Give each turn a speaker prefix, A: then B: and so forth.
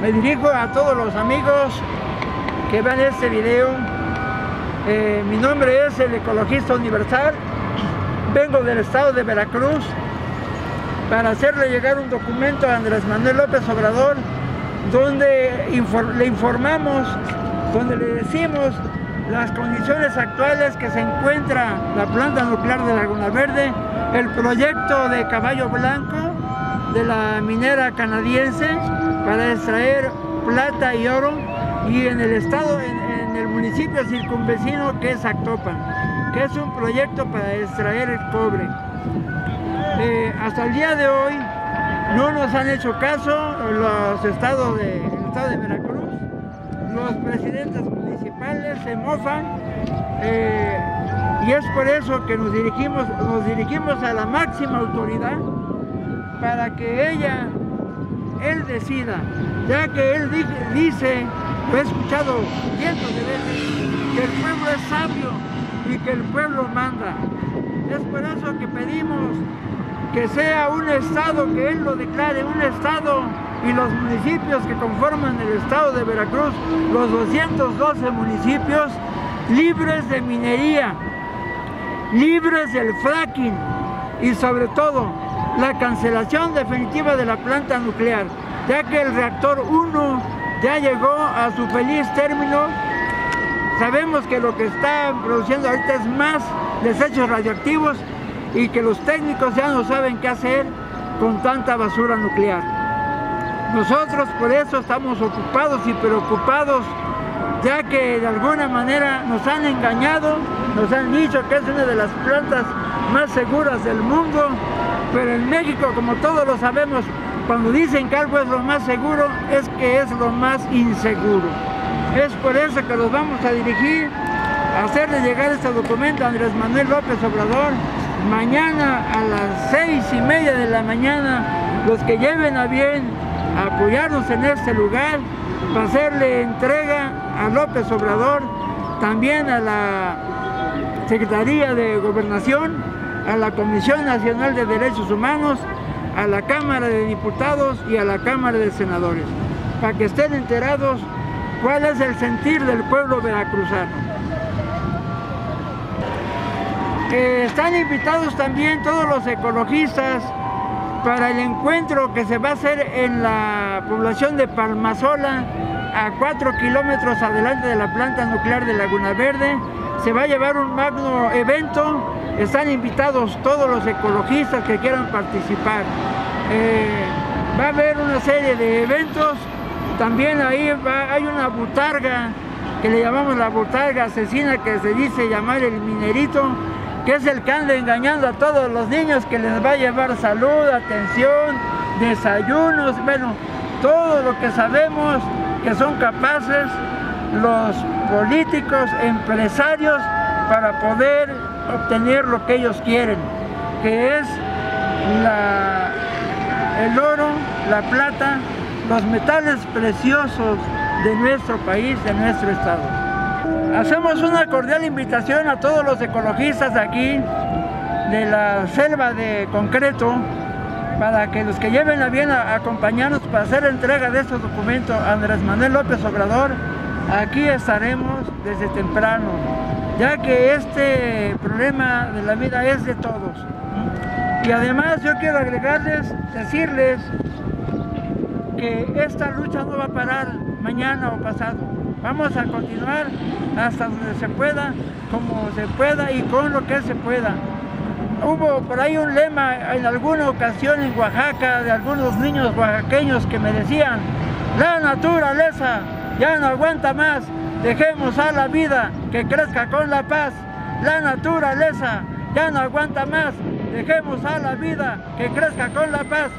A: Me dirijo a todos los amigos que vean este video. Eh, mi nombre es el Ecologista Universal. Vengo del estado de Veracruz para hacerle llegar un documento a Andrés Manuel López Obrador donde le informamos, donde le decimos las condiciones actuales que se encuentra la planta nuclear de Laguna Verde, el proyecto de Caballo Blanco de la minera canadiense para extraer plata y oro y en el estado, en, el municipio circunvecino que es Actopan, que es un proyecto para extraer el cobre. Eh, hasta el día de hoy no nos han hecho caso los estados de, estado de Veracruz, los presidentes municipales se mofan eh, y es por eso que nos dirigimos, nos dirigimos a la máxima autoridad para que ella, él decida, ya que él dice, lo he escuchado cientos de veces, que el pueblo es sabio y que el pueblo manda. Es por eso que pedimos que sea un estado, que él lo declare, un estado y los municipios que conforman el estado de Veracruz, los 212 municipios libres de minería, libres del fracking y sobre todo la cancelación definitiva de la planta nuclear, ya que el reactor 1 ya llegó a su feliz término. Sabemos que lo que está produciendo ahorita es más desechos radioactivos y que los técnicos ya no saben qué hacer con tanta basura nuclear. Nosotros por eso estamos ocupados y preocupados, ya que de alguna manera nos han engañado, nos han dicho que es una de las plantas más seguras del mundo, pero en México, como todos lo sabemos, cuando dicen que algo es lo más seguro, es que es lo más inseguro. Es por eso que los vamos a dirigir a hacerle llegar este documento a Andrés Manuel López Obrador, mañana a las seis y media de la mañana, los que lleven a bien apoyarnos en este lugar, para hacerle entrega a López Obrador, también a la Secretaría de Gobernación, a la Comisión Nacional de Derechos Humanos, a la Cámara de Diputados y a la Cámara de Senadores, para que estén enterados cuál es el sentir del pueblo veracruzano. Eh, están invitados también todos los ecologistas para el encuentro que se va a hacer en la población de Palmasola, a cuatro kilómetros adelante de la planta nuclear de Laguna Verde. Se va a llevar un magno evento, están invitados todos los ecologistas que quieran participar. Eh, va a haber una serie de eventos, también ahí hay una butarga, que le llamamos la butarga asesina, que se dice llamar el minerito, que es el que anda engañando a todos los niños que les va a llevar salud, atención, desayunos, bueno, todo lo que sabemos que son capaces los políticos, empresarios, para poder obtener lo que ellos quieren, que es el oro, la plata, los metales preciosos de nuestro país, de nuestro estado. Hacemos una cordial invitación a todos los ecologistas de aquí, de la selva de concreto, para que los que lleven a bien a, acompañarnos para hacer entrega de estos documentos a Andrés Manuel López Obrador, aquí estaremos desde temprano, ya que este problema de la vida es de todos. Y además yo quiero agregarles, decirles que esta lucha no va a parar mañana o pasado. Vamos a continuar hasta donde se pueda, como se pueda y con lo que se pueda. Hubo por ahí un lema en alguna ocasión en Oaxaca de algunos niños oaxaqueños que me decían, la naturaleza ya no aguanta más, dejemos a la vida que crezca con la paz. La naturaleza ya no aguanta más, dejemos a la vida que crezca con la paz.